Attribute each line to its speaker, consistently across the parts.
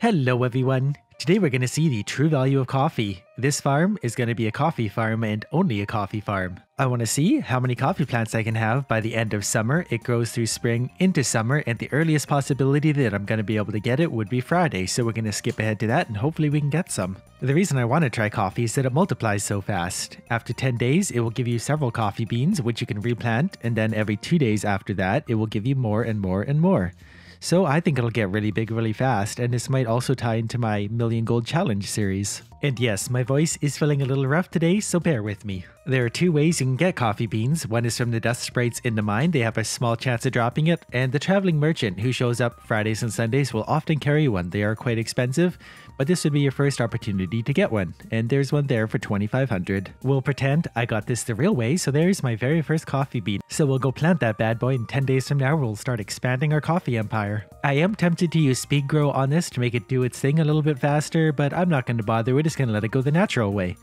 Speaker 1: Hello everyone! Today we're going to see the true value of coffee. This farm is going to be a coffee farm and only a coffee farm. I want to see how many coffee plants I can have by the end of summer. It grows through spring into summer and the earliest possibility that I'm going to be able to get it would be Friday. So we're going to skip ahead to that and hopefully we can get some. The reason I want to try coffee is that it multiplies so fast. After 10 days, it will give you several coffee beans which you can replant and then every 2 days after that, it will give you more and more and more. So I think it'll get really big really fast, and this might also tie into my Million Gold Challenge series. And yes, my voice is feeling a little rough today, so bear with me. There are two ways you can get coffee beans. One is from the dust sprites in the mine, they have a small chance of dropping it, and the traveling merchant who shows up Fridays and Sundays will often carry one. They are quite expensive, but this would be your first opportunity to get one, and there's one there for 2500. We'll pretend I got this the real way, so there's my very first coffee bean. So we'll go plant that bad boy, and 10 days from now we'll start expanding our coffee empire. I am tempted to use speed grow on this to make it do its thing a little bit faster, but I'm not going to bother. We're just going to let it go the natural way.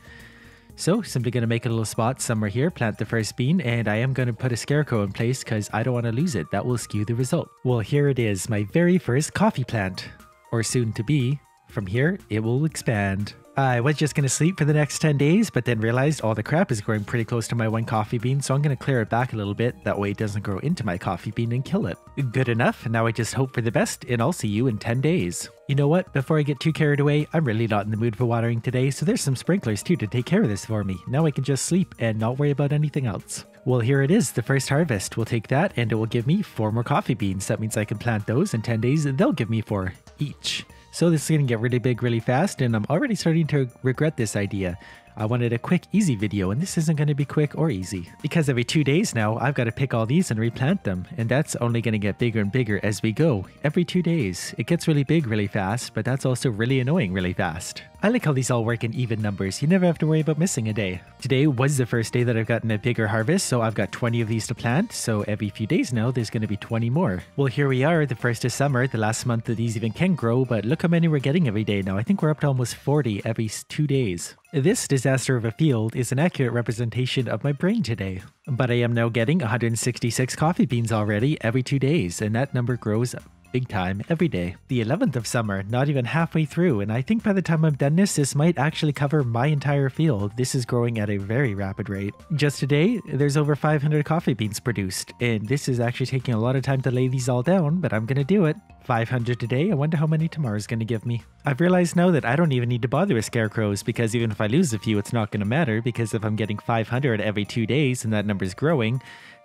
Speaker 1: So simply going to make a little spot somewhere here, plant the first bean, and I am going to put a scarecrow in place because I don't want to lose it. That will skew the result. Well, here it is, my very first coffee plant, or soon to be. From here, it will expand. I was just going to sleep for the next 10 days, but then realized all the crap is growing pretty close to my one coffee bean, so I'm going to clear it back a little bit, that way it doesn't grow into my coffee bean and kill it. Good enough, now I just hope for the best, and I'll see you in 10 days. You know what, before I get too carried away, I'm really not in the mood for watering today, so there's some sprinklers too to take care of this for me. Now I can just sleep and not worry about anything else. Well, here it is, the first harvest. We'll take that and it will give me four more coffee beans. That means I can plant those in 10 days, they'll give me four each. So this is going to get really big really fast and I'm already starting to regret this idea. I wanted a quick, easy video, and this isn't going to be quick or easy. Because every two days now, I've got to pick all these and replant them, and that's only going to get bigger and bigger as we go. Every two days. It gets really big really fast, but that's also really annoying really fast. I like how these all work in even numbers. You never have to worry about missing a day. Today was the first day that I've gotten a bigger harvest, so I've got 20 of these to plant, so every few days now, there's going to be 20 more. Well, here we are, the first of summer, the last month that these even can grow, but look how many we're getting every day now. I think we're up to almost 40 every two days. This disaster of a field is an accurate representation of my brain today. But I am now getting 166 coffee beans already every two days, and that number grows big time every day. The 11th of summer, not even halfway through, and I think by the time I'm done this, this might actually cover my entire field. This is growing at a very rapid rate. Just today, there's over 500 coffee beans produced, and this is actually taking a lot of time to lay these all down, but I'm gonna do it. 500 today, I wonder how many tomorrow's gonna give me. I've realized now that I don't even need to bother with scarecrows because even if I lose a few, it's not gonna matter because if I'm getting 500 every two days and that number's growing,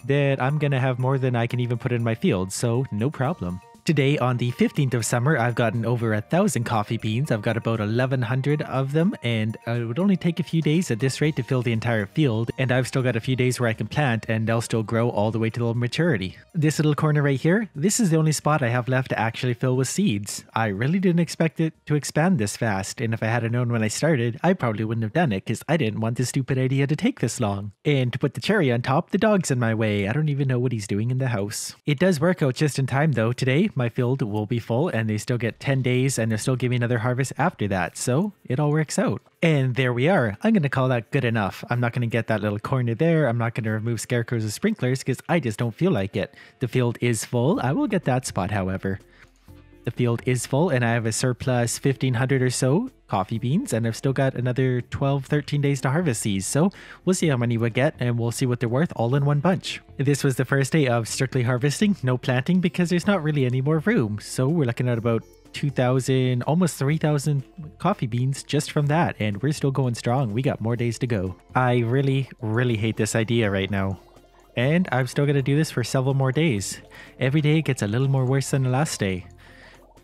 Speaker 1: that I'm gonna have more than I can even put in my field, so no problem. Today, on the 15th of summer, I've gotten over a thousand coffee beans. I've got about 1100 of them, and uh, it would only take a few days at this rate to fill the entire field. And I've still got a few days where I can plant, and they'll still grow all the way to maturity. This little corner right here, this is the only spot I have left to actually fill with seeds. I really didn't expect it to expand this fast, and if I had known when I started, I probably wouldn't have done it because I didn't want this stupid idea to take this long. And to put the cherry on top, the dog's in my way. I don't even know what he's doing in the house. It does work out just in time though. Today, my field will be full and they still get 10 days and they'll still give me another harvest after that. So it all works out. And there we are. I'm going to call that good enough. I'm not going to get that little corner there. I'm not going to remove scarecrows and sprinklers because I just don't feel like it. The field is full. I will get that spot, however. The field is full and I have a surplus 1500 or so coffee beans and I've still got another 12, 13 days to harvest these. So we'll see how many we get and we'll see what they're worth all in one bunch. This was the first day of strictly harvesting, no planting because there's not really any more room. So we're looking at about 2,000, almost 3,000 coffee beans just from that. And we're still going strong. We got more days to go. I really, really hate this idea right now. And I'm still going to do this for several more days. Every day gets a little more worse than the last day.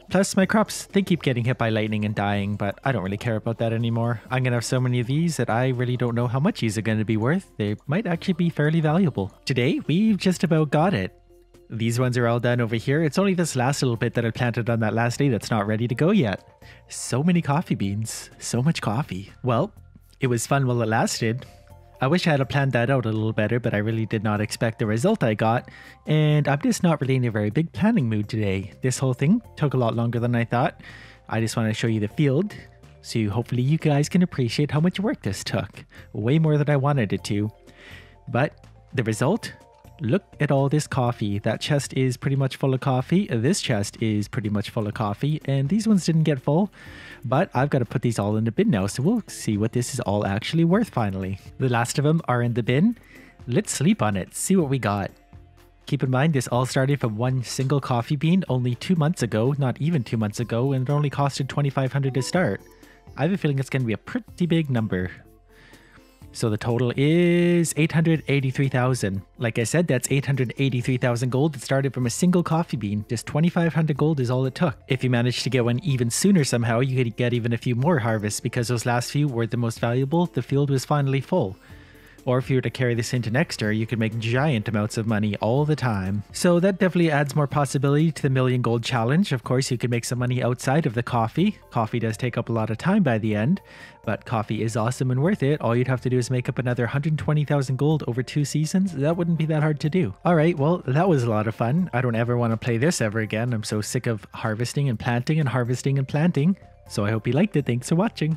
Speaker 1: Plus, my crops, they keep getting hit by lightning and dying, but I don't really care about that anymore. I'm gonna have so many of these that I really don't know how much these are gonna be worth. They might actually be fairly valuable. Today, we've just about got it. These ones are all done over here. It's only this last little bit that I planted on that last day that's not ready to go yet. So many coffee beans. So much coffee. Well, it was fun while it lasted. I wish I had planned that out a little better, but I really did not expect the result I got, and I'm just not really in a very big planning mood today. This whole thing took a lot longer than I thought. I just want to show you the field, so hopefully you guys can appreciate how much work this took. Way more than I wanted it to. But the result Look at all this coffee. That chest is pretty much full of coffee. This chest is pretty much full of coffee. And these ones didn't get full. But I've got to put these all in the bin now. So we'll see what this is all actually worth finally. The last of them are in the bin. Let's sleep on it. See what we got. Keep in mind, this all started from one single coffee bean only two months ago, not even two months ago, and it only costed 2500 to start. I have a feeling it's going to be a pretty big number. So the total is 883,000. Like I said, that's 883,000 gold that started from a single coffee bean. Just 2,500 gold is all it took. If you managed to get one even sooner somehow, you could get even a few more harvests because those last few were the most valuable. The field was finally full. Or if you were to carry this into next you could make giant amounts of money all the time. So that definitely adds more possibility to the million gold challenge. Of course, you could make some money outside of the coffee. Coffee does take up a lot of time by the end, but coffee is awesome and worth it. All you'd have to do is make up another 120,000 gold over two seasons. That wouldn't be that hard to do. All right, well, that was a lot of fun. I don't ever want to play this ever again. I'm so sick of harvesting and planting and harvesting and planting. So I hope you liked it. Thanks for watching.